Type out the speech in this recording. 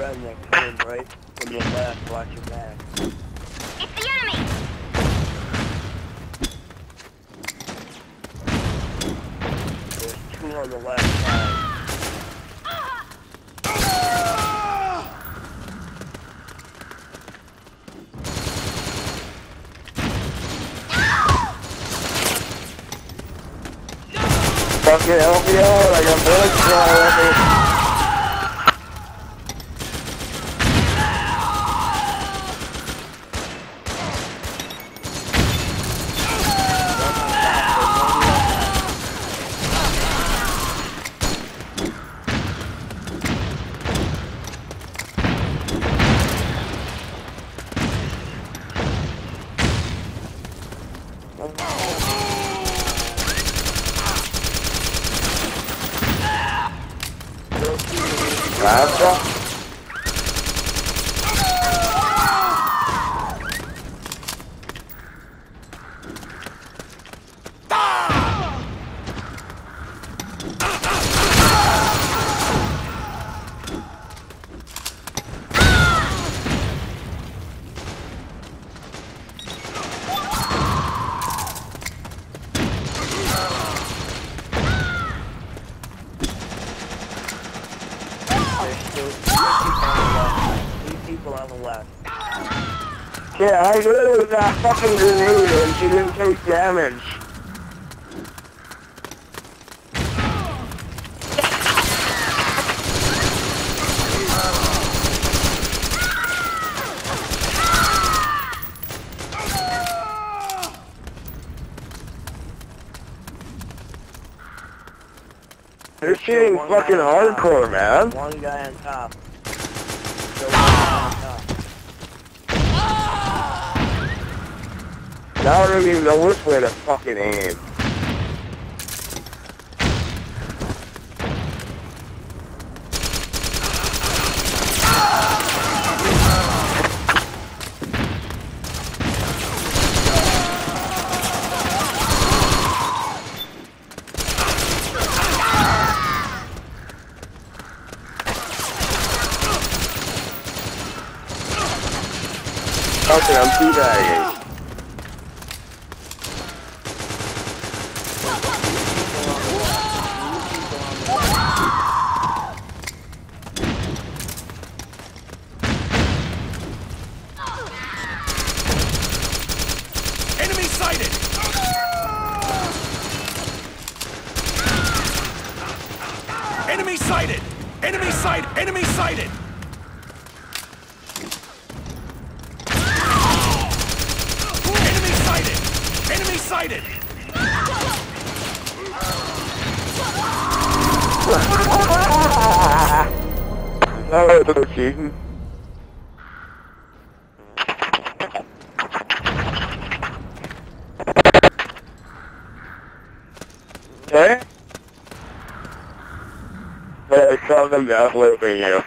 redneck came right from the left, watch your back. It's the enemy! There's two on the left side. Fucking help me out, I got bullets flying at me. casa. Left. Yeah, I was a fucking grenade and she didn't take damage. They're shooting one fucking guy top. hardcore, man. One guy on top. Still ah! one guy on top. Now I don't even know which way to fucking aim. Okay, I'm. Enemy sighted! Enemy sighted! Enemy sight! Enemy sighted! Enemy sighted! Enemy sighted! They're cheating. Okay? I saw them downloading you.